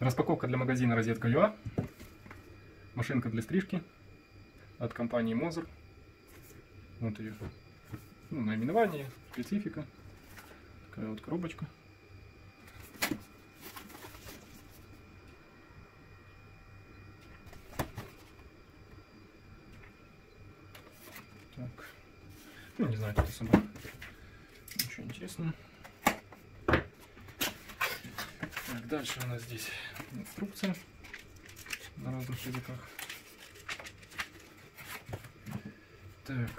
Распаковка для магазина розетка ЮА. Машинка для стрижки от компании Мозер. Вот ее ну, наименование, специфика. Такая вот коробочка. Так. Ну, не знаю, что это сама. Ничего интересного. Так, дальше у нас здесь инструкция на разных языках. Так.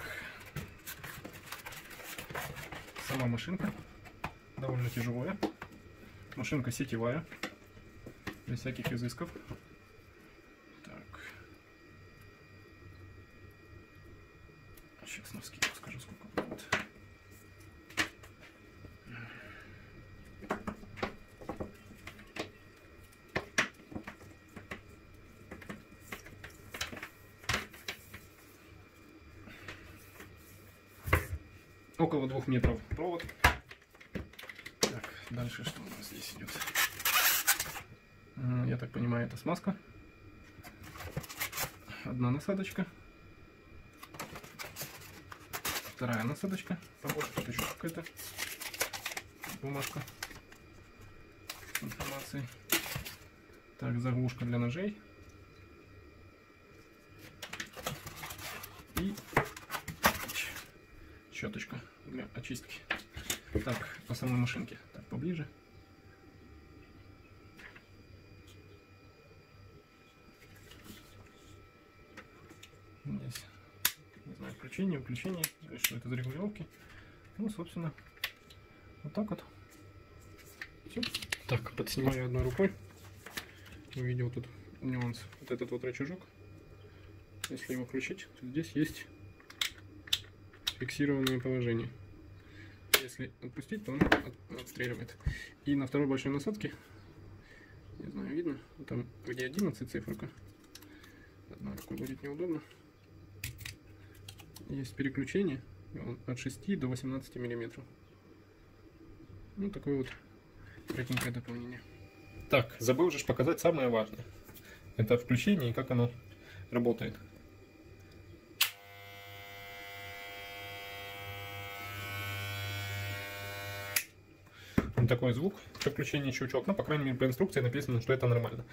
Сама машинка довольно тяжелая. Машинка сетевая, без всяких изысков. Так. Сейчас на вскидку скажу, сколько будет. Около двух метров провод. Так, дальше что у нас здесь идет? Я так понимаю, это смазка. Одна насадочка. Вторая насадочка. Тут еще какая-то бумажка с информацией. Так, заглушка для ножей. И щеточка для очистки. Так, по самой машинке. Так, поближе. Здесь, не знаю, включение, выключение, что это за регулировки. Ну, собственно, вот так вот. Всё. Так, подснимаю одной рукой. Увидел тут нюанс. Вот этот вот рычажок. Если его включить, то здесь есть фиксированное положение. Если отпустить, то он от- отстреливает. И на второй большой насадке, не знаю, видно, там где 11 циферка, одной рукой будет неудобно, есть переключение от 6 до 18 миллиметров. Ну, такое вот кратенькое дополнение. Так, забыл же показать самое важное. Это включение и как оно работает. Такой звук при включении щелчок. Ну, по крайней мере, по инструкции написано, что это нормально.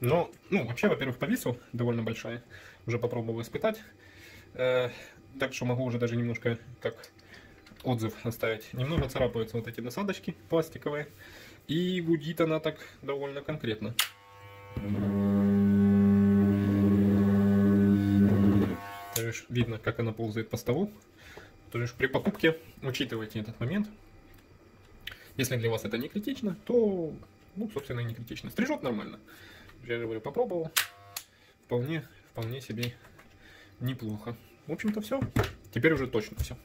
Но, ну, вообще, во-первых, по весу довольно большая. Уже попробовал испытать. Э, так что могу уже даже немножко так отзыв оставить. Немного царапаются вот эти насадочки пластиковые. И гудит она так довольно конкретно. То есть видно, как она ползает по столу. То есть при покупке учитывайте этот момент. Если для вас это не критично, то, ну, собственно, и не критично. Стрижет нормально. Я же говорю, попробовал. Вполне, вполне себе неплохо. В общем-то, все. Теперь уже точно все.